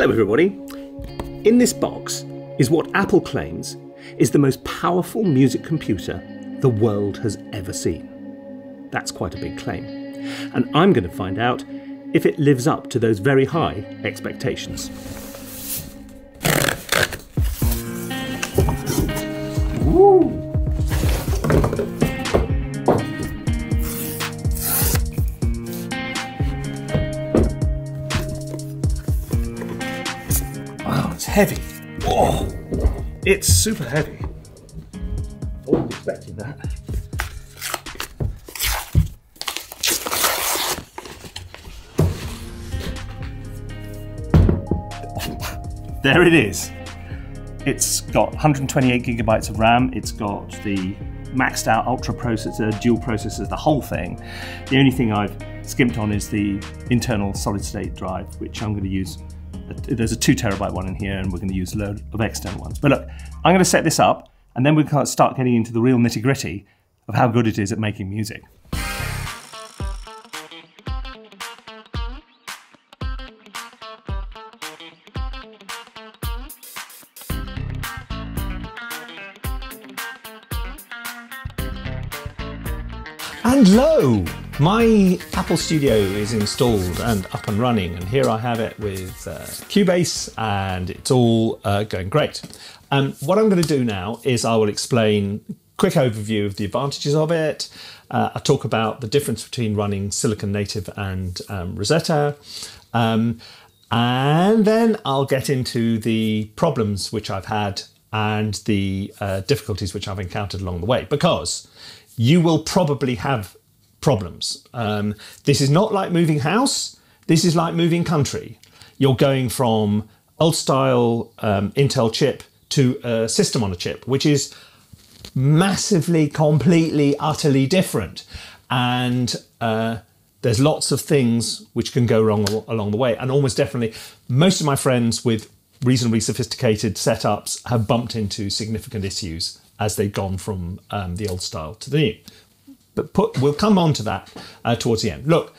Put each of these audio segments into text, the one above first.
Hello, everybody. In this box is what Apple claims is the most powerful music computer the world has ever seen. That's quite a big claim. And I'm going to find out if it lives up to those very high expectations. Heavy. Whoa! It's super heavy. I wasn't expecting that. There it is. It's got 128 gigabytes of RAM. It's got the maxed out ultra processor, dual processors, the whole thing. The only thing I've skimped on is the internal solid state drive, which I'm going to use. There's a two terabyte one in here, and we're going to use a load of external ones. But look, I'm going to set this up, and then we can start getting into the real nitty gritty of how good it is at making music. And lo, my Apple Studio is installed and up and running, and here I have it with uh, Cubase, and it's all uh, going great. Um, what I'm going to do now is I will explain quick overview of the advantages of it. Uh, I talk about the difference between running Silicon Native and um, Rosetta. Um, and then I'll get into the problems which I've had and the uh, difficulties which I've encountered along the way because you will probably have problems. Um, this is not like moving house, this is like moving country. You're going from old style um, Intel chip to a system on a chip, which is massively, completely, utterly different. And uh, there's lots of things which can go wrong al- along the way. And almost definitely, most of my friends with reasonably sophisticated setups have bumped into significant issues as they've gone from um, the old style to the new. But put, we'll come on to that uh, towards the end. Look,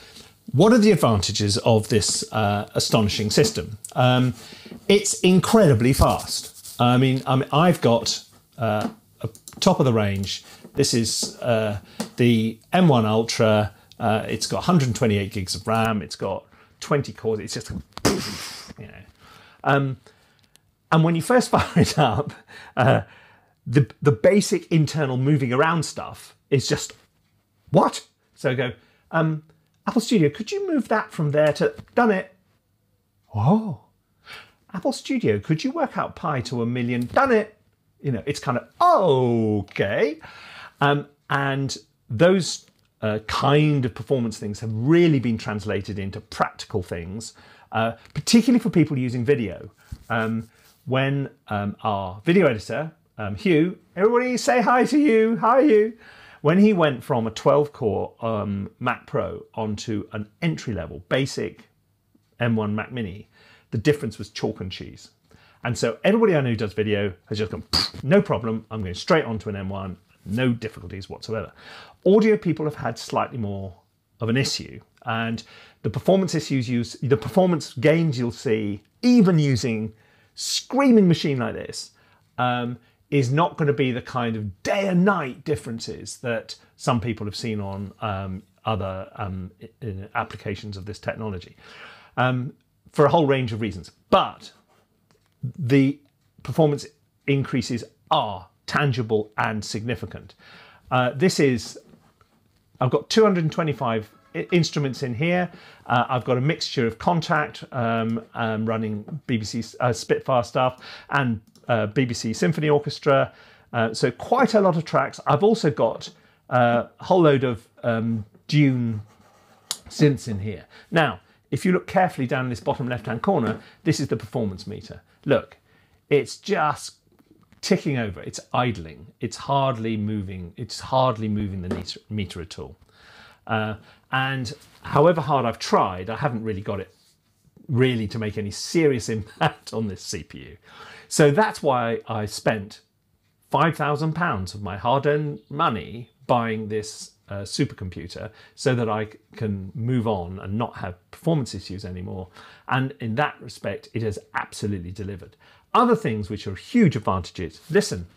what are the advantages of this uh, astonishing system? Um, it's incredibly fast. I mean, I mean I've got uh, a top of the range. This is uh, the M1 Ultra. Uh, it's got 128 gigs of RAM. It's got 20 cores. It's just, you know. Um, and when you first fire it up, uh, the the basic internal moving around stuff is just what? So I go, um, Apple Studio, could Hugh move that from there to done it? Oh, Apple Studio, could you work out pi to a million? Done it. You know, it's kind of okay. Um, and those uh, kind of performance things have really been translated into practical things, uh, particularly for people using video. Um, when um, our video editor, um, Hugh, everybody say hi to you, hi Hugh. When he went from a 12 core um, Mac Pro onto an entry level basic M1 Mac Mini, the difference was chalk and cheese. And so everybody I know who does video has just gone, no problem, I'm going straight onto an M1, no difficulties whatsoever. Audio people have had slightly more of an issue, and the performance issues use the performance gains you'll see, even using screaming machine like this, um, is not going to be the kind of day and night differences that some people have seen on um, other um, applications of this technology um, for a whole range of reasons. But the performance increases are tangible and significant. Uh, this is, I've got 225 instruments in here. Uh, I've got a mixture of Kontakt um, um, running BBC uh, Spitfire stuff and uh, BBC Symphony Orchestra. Uh, so quite a lot of tracks. I've also got uh, a whole load of um, Dune synths in here. Now, if you look carefully down in this bottom left-hand corner, this is the performance meter. Look, it's just ticking over. It's idling. It's hardly moving. It's hardly moving the meter, meter at all. Uh, and however hard I've tried, I haven't really got it really to make any serious impact on this CPU. So that's why I spent £5,000 of my hard earned money buying this uh, supercomputer so that I can move on and not have performance issues anymore. And in that respect, it has absolutely delivered. Other things which are huge advantages. Listen.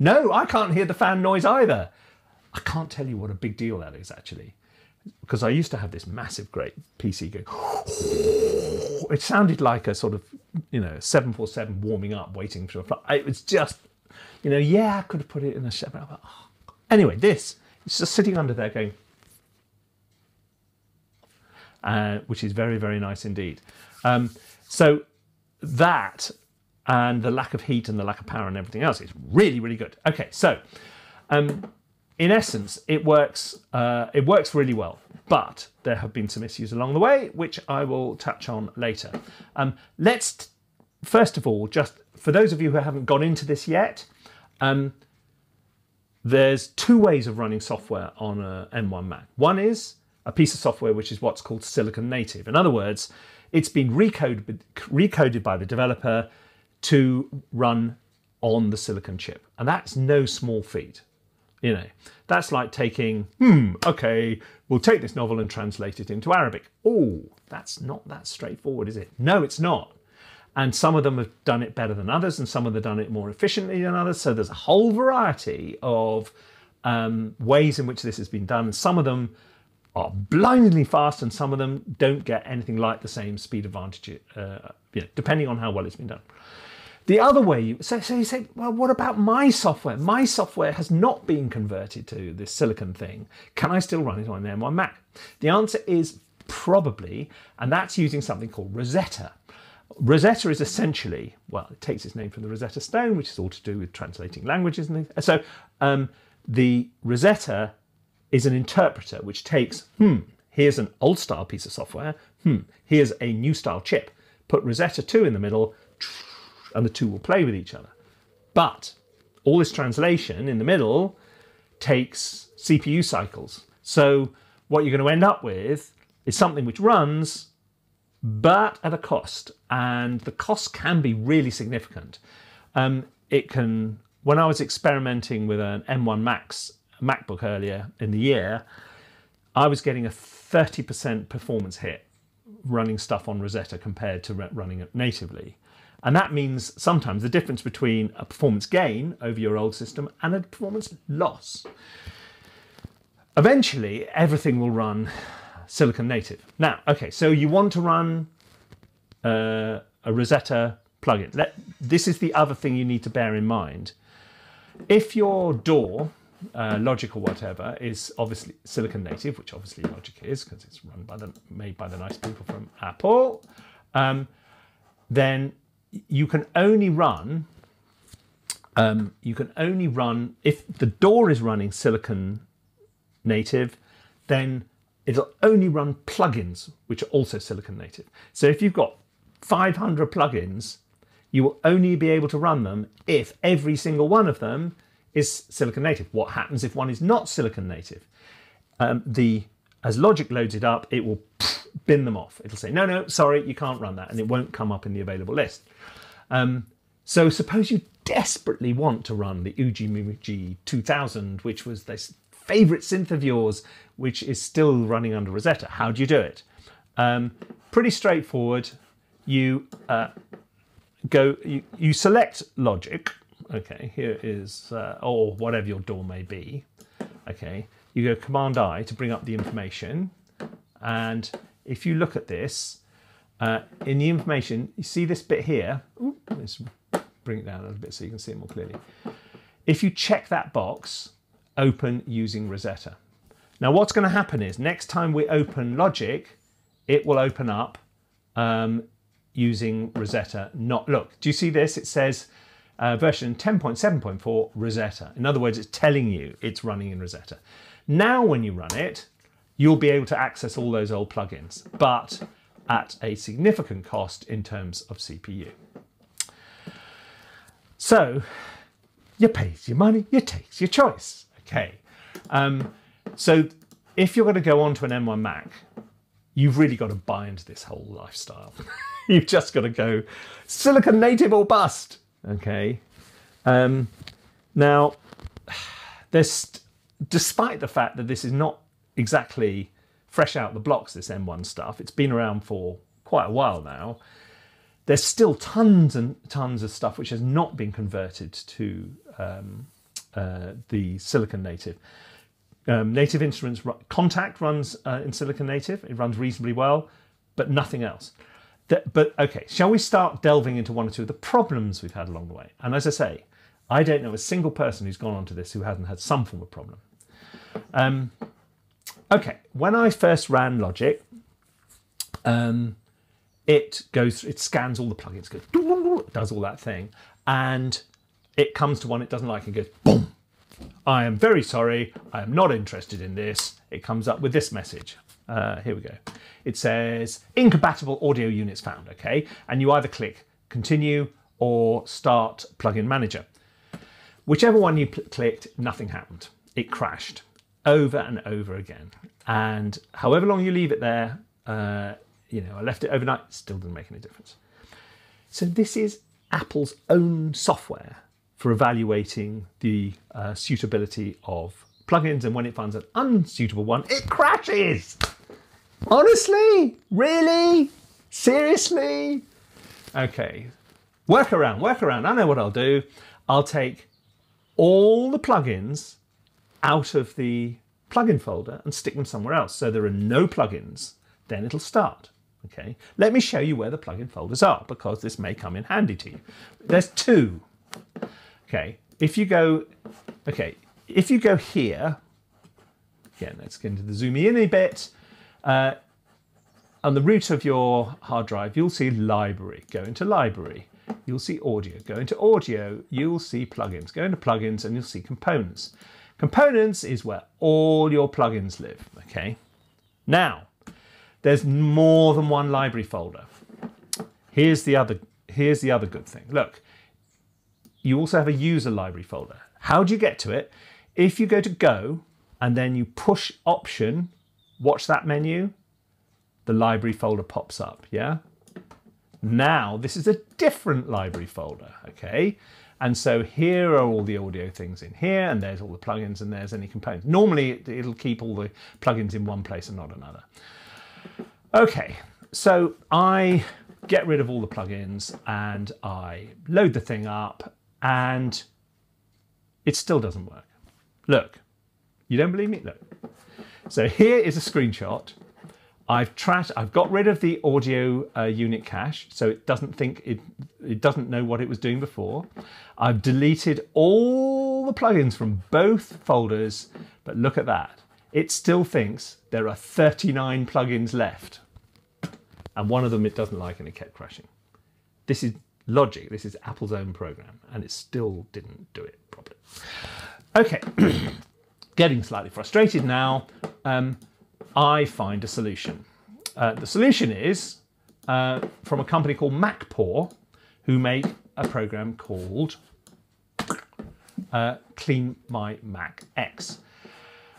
No, I can't hear the fan noise either. I can't tell you what a big deal that is actually. Because I used to have this massive, great PC go. It sounded like a sort of, you know, 747 warming up, waiting for a flight. It was just, you know, yeah, I could have put it in a thought, oh. Anyway, this, it's just sitting under there going, uh, which is very, very nice indeed. Um, so that and the lack of heat and the lack of power and everything else is really, really good. Okay, so um, in essence, it works. Uh, it works really well, but there have been some issues along the way, which I will touch on later. Um, let's first of all, just for those of you who haven't gone into this yet, um, there's two ways of running software on a M1 Mac. One is a piece of software which is what's called Silicon Native. In other words, it's been recoded, recoded by the developer to run on the silicon chip. And that's no small feat. You know, that's like taking, hmm, okay, we'll take this novel and translate it into Arabic. Oh, that's not that straightforward, is it? No, it's not. And some of them have done it better than others, and some of them have done it more efficiently than others. So there's a whole variety of um, ways in which this has been done. Some of them are blindingly fast, and some of them don't get anything like the same speed advantage, uh, you know, depending on how well it's been done. The other way, you, so, so you say, well, what about my software? My software has not been converted to this silicon thing. Can I still run it on an M1 Mac? The answer is probably, and that's using something called Rosetta. Rosetta is essentially, well, it takes its name from the Rosetta Stone, which is all to do with translating languages and things. So um, the Rosetta is an interpreter which takes, hmm, here's an old style piece of software, hmm, here's a new style chip, put Rosetta 2 in the middle, and the two will play with each other. But all this translation in the middle takes CPU cycles. So what you're going to end up with is something which runs, but at a cost, and the cost can be really significant. Um, it can. When I was experimenting with an M1 Max MacBook earlier in the year, I was getting a 30% performance hit running stuff on Rosetta compared to running it natively. And that means sometimes the difference between a performance gain over your old system and a performance loss. Eventually, everything will run Silicon Native. Now, okay, so you want to run uh, a Rosetta plugin. Let, this is the other thing you need to bear in mind. If your DAW, uh, Logic or whatever, is obviously Silicon Native, which obviously Logic is because it's run by the made by the nice people from Apple, um, then you can only run um, you can only run if the DAW is running silicon native then it'll only run plugins which are also silicon native. So if you've got 500 plugins you will only be able to run them if every single one of them is silicon native. What happens if one is not silicon native? Um, the as logic loads it up it will bin them off it'll say no no sorry you can't run that and it won't come up in the available list um, so suppose you desperately want to run the Uji Muji 2000, which was this favorite synth of yours, which is still running under Rosetta. How do you do it? Um, pretty straightforward. You uh, go, you, you select Logic. Okay, here is, uh, or whatever your DAW may be. Okay, you go Command I to bring up the information. And if you look at this, uh, in the information, you see this bit here. Ooh, let's bring it down a little bit so you can see it more clearly. If you check that box, open using Rosetta. Now what's going to happen is next time we open Logic, it will open up um, using Rosetta. Not look. Do you see this? It says uh, version 10.7.4 Rosetta. In other words, it's telling you it's running in Rosetta. Now when you run it, you'll be able to access all those old plugins. But at a significant cost in terms of CPU. So you pay your money, you take your choice. Okay. Um, so if you're going to go on to an M1 Mac, you've really got to buy into this whole lifestyle. you've just got to go silicon native or bust. Okay. Um, now, there's, despite the fact that this is not exactly fresh out the blocks, this M1 stuff, it's been around for quite a while now. There's still tons and tons of stuff which has not been converted to um, uh, the Silicon Native. Um, native Instruments Kontakt runs uh, in Silicon Native. It runs reasonably well, but nothing else. But okay, shall we start delving into one or two of the problems we've had along the way? And as I say, I don't know a single person who's gone onto this who hasn't had some form of problem. Um, okay, when I first ran Logic, um, it goes, it scans all the plugins, goes, does all that thing, and it comes to one it doesn't like and goes, boom. I am very sorry. I am not interested in this. It comes up with this message. Uh, here we go. It says incompatible audio units found. Okay, and you either click continue or start plugin manager. Whichever one you clicked, nothing happened. It crashed over and over again. And however long you leave it there, uh, you know, I left it overnight, still didn't make any difference. So this is Apple's own software for evaluating the uh, suitability of plugins, and when it finds an unsuitable one, it crashes. Honestly? Really? Seriously? Okay. Workaround, workaround. I know what I'll do. I'll take all the plugins out of the plugin folder and stick them somewhere else. So there are no plugins. Then it'll start. Okay. Let me show you where the plugin folders are because this may come in handy to you. There's two. Okay. If you go, okay, if you go here, again, let's get into the zoom in a bit. Uh, on the root of your hard drive, you'll see library. Go into library. You'll see audio. Go into audio. You'll see plugins. Go into plugins and you'll see components. Components is where all your plugins live. Okay. Now, there's more than one library folder. Here's the other. Here's the other good thing. Look, you also have a user library folder. How do you get to it? If you go to Go and then you push Option watch that menu, the library folder pops up, yeah? Now, this is a different library folder, okay? And so here are all the audio things in here, and there's all the plugins, and there's any components. Normally, it, will keep all the plugins in one place and not another. Okay, so I get rid of all the plugins, and I load the thing up, and it still doesn't work. Look, you don't believe me? Look, so here is a screenshot. I've I've got rid of the audio uh, unit cache, so it doesn't think it, it doesn't know what it was doing before. I've deleted all the plugins from both folders, but look at that. It still thinks there are 39 plugins left. And one of them it doesn't like and it kept crashing. This is logic. This is Apple's own program, and it still didn't do it properly. Okay. getting slightly frustrated now, um, I find a solution. Uh, the solution is uh, from a company called MacPaw, who make a program called uh, Clean My Mac X.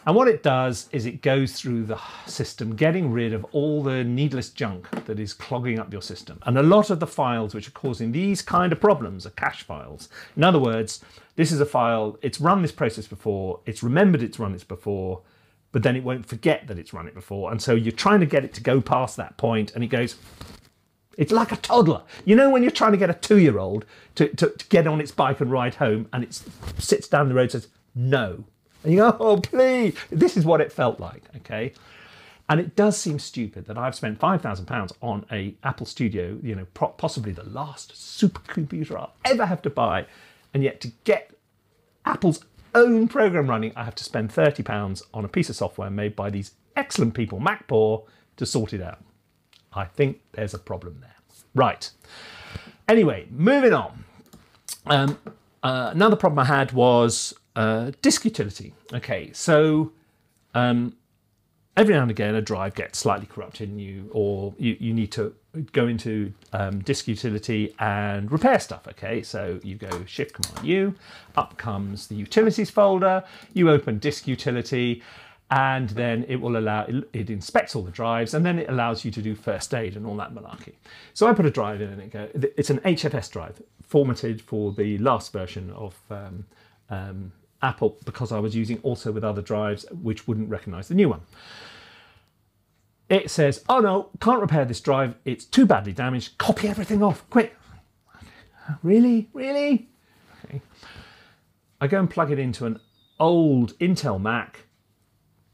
And what it does is it goes through the system, getting rid of all the needless junk that is clogging up your system. And a lot of the files which are causing these kind of problems are cache files. In other words, this is a file, it's run this process before, it's remembered it's run it before, but then it won't forget that it's run it before. And so you're trying to get it to go past that point and it goes, it's like a toddler. You know when you're trying to get a two-year-old to, to, to, get on its bike and ride home and it sits down the road and says, no, and you go, oh, please. This is what it felt like, okay? And it does seem stupid that I've spent £5,000 on a Apple Studio, you know, possibly the last supercomputer I'll ever have to buy. And yet to get Apple's own program running, I have to spend £30 on a piece of software made by these excellent people, MacPaw, to sort it out. I think there's a problem there. Right. Anyway, moving on. Um, uh, another problem I had was uh, disk utility. Okay, so um, every now and again a drive gets slightly corrupted and you or you, you need to go into um, disk utility and repair stuff okay? So you go shift command u up comes the utilities folder you open disk utility and then it will allow it inspects all the drives and then it allows you to do first aid and all that malarkey. So i put a drive in and it go it's an hfs drive formatted for the last version of um, um, Apple because I was using also with other drives which wouldn't recognize the new one. It says, oh no, can't repair this drive. It's too badly damaged. Copy everything off, quick. Really? Really? Okay. I go and plug it into an old Intel Mac,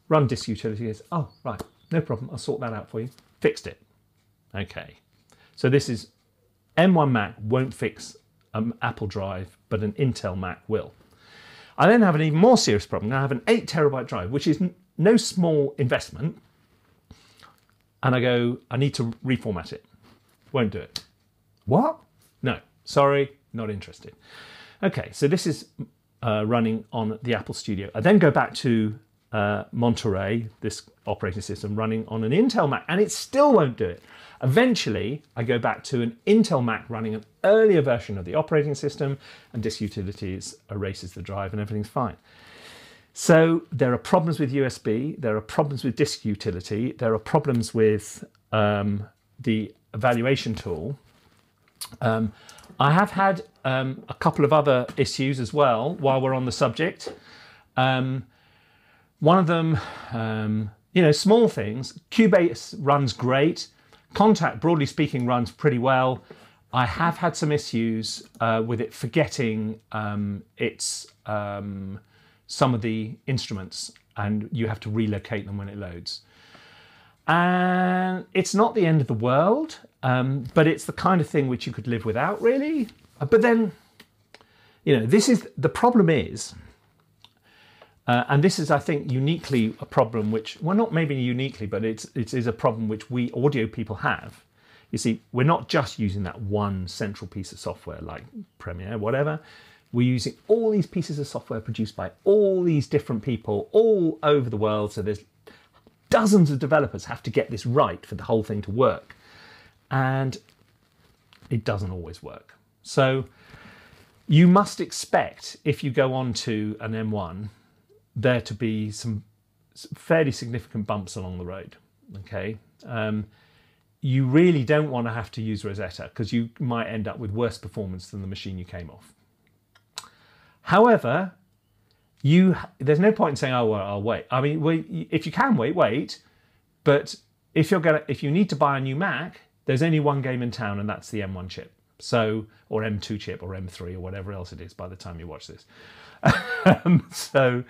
run disk utility. Oh, right, no problem. I'll sort that out for you. Fixed it. Okay. So this is M1 Mac won't fix an Apple drive, but an Intel Mac will. I then have an even more serious problem. I have an 8 terabyte drive, which is no small investment. And I go, I need to reformat it. Won't do it. What? No, sorry, not interested. Okay, so this is uh, running on the Apple Studio. I then go back to uh, Monterey, this operating system, running on an Intel Mac, and it still won't do it. Eventually, I go back to an Intel Mac running an earlier version of the operating system, and Disk Utilities erases the drive, and everything's fine. So there are problems with USB, there are problems with Disk Utility, there are problems with um, the evaluation tool. Um, I have had um, a couple of other issues as well while we're on the subject. Um, one of them, um, you know, small things. Cubase runs great. Kontakt, broadly speaking, runs pretty well. I have had some issues uh, with it forgetting um, its um, some of the instruments, and you have to relocate them when it loads. And it's not the end of the world, um, but it's the kind of thing which you could live without, really. But then, you know, this is the problem is, uh, and this is, I think, uniquely a problem which, well, not maybe uniquely, but it's it is a problem which we audio people have. You see, we're not just using that one central piece of software like Premiere, whatever. We're using all these pieces of software produced by all these different people all over the world. So there's dozens of developers have to get this right for the whole thing to work. And it doesn't always work. So you must expect if you go on to an M1 there to be some fairly significant bumps along the road. Okay. Um, you really don't want to have to use Rosetta because you might end up with worse performance than the machine you came off. However, you there's no point in saying, "Oh well, I'll wait." I mean, wait, if you can wait, wait. But if you're gonna, if you need to buy a new Mac, there's only one game in town, and that's the M1 chip. So, or M2 chip, or M3, or whatever else it is. By the time you watch this, um, so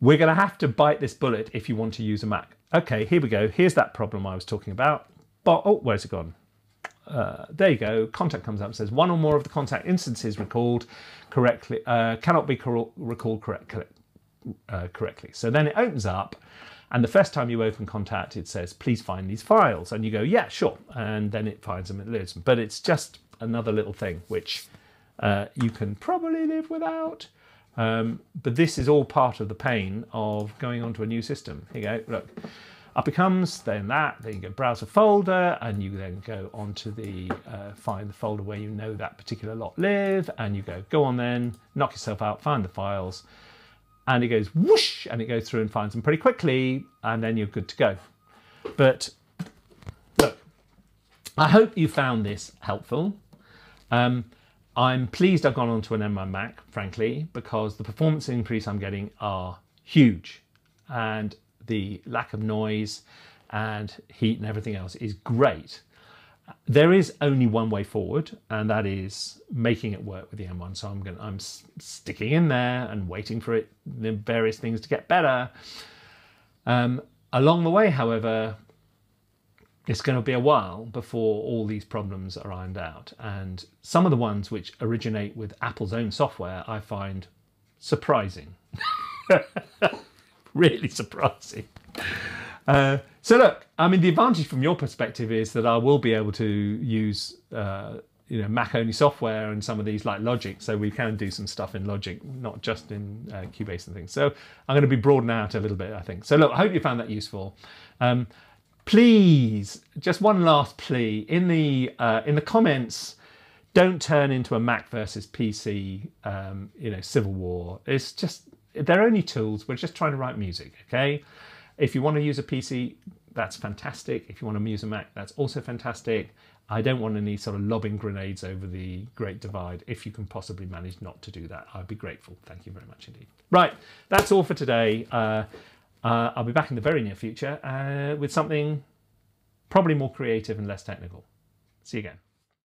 we're going to have to bite this bullet if you want to use a Mac. Okay, here we go. Here's that problem I was talking about. But, oh, where's it gone? Uh, there you go. Kontakt comes up and says one or more of the Kontakt instances recalled correctly uh, cannot be recalled correct, uh, correctly. So then it opens up, and the first time you open Kontakt, it says please find these files, and you go yeah sure, and then it finds them and lives them. But it's just another little thing which uh, you can probably live without. Um, but this is all part of the pain of going onto a new system. Here you go, look. Up it comes, then that, then you go browse a folder, and you then go onto the, uh, find the folder where you know that particular lot live, and you go, go on then, knock yourself out, find the files, and it goes whoosh, and it goes through and finds them pretty quickly, and then you're good to go. But look, I hope you found this helpful. Um, I'm pleased I've gone onto an M1 Mac, frankly, because the performance increase I'm getting are huge. And the lack of noise and heat and everything else is great. There is only one way forward, and that is making it work with the M1. So I'm going, I'm sticking in there and waiting for it, the various things to get better. Um, along the way, however, it's going to be a while before all these problems are ironed out. And some of the ones which originate with Apple's own software, I find surprising. really surprising. Uh, so look, I mean, the advantage from your perspective is that I will be able to use, uh, you know, Mac only software and some of these like Logic, so we can do some stuff in Logic, not just in uh, Cubase and things. So I'm going to be broadening out a little bit, I think. So look, I hope you found that useful. Um, please, just one last plea in the uh, in the comments. Don't turn into a Mac versus PC, um, you know, civil war. It's just they're only tools. We're just trying to write music, okay? If you want to use a PC, that's fantastic. If you want to use a Mac, that's also fantastic. I don't want any sort of lobbing grenades over the Great Divide. If you can possibly manage not to do that, I'd be grateful. Thank you very much indeed. Right, that's all for today. Uh, uh, I'll be back in the very near future uh, with something probably more creative and less technical. See you again.